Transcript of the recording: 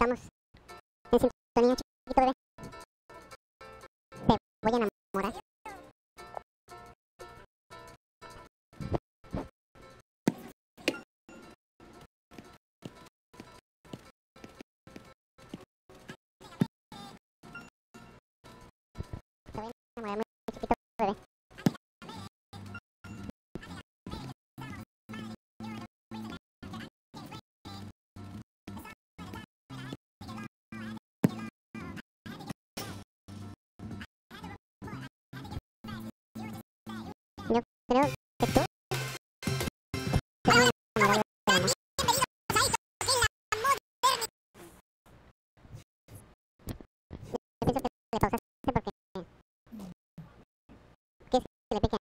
estamos en sintonía, chiquito bebé. Te voy a enamorar. Que le pausaste porque que le pique